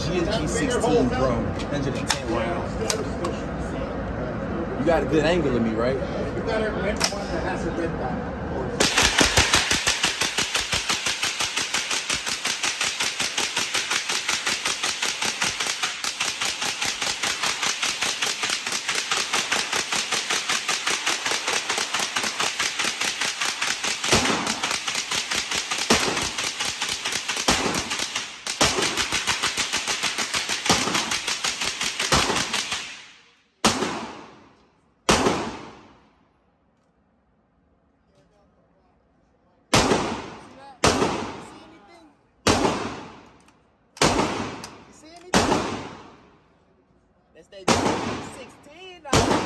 GSG 16 Pro, 110 rounds. You got a good angle of me, right? Instead of 16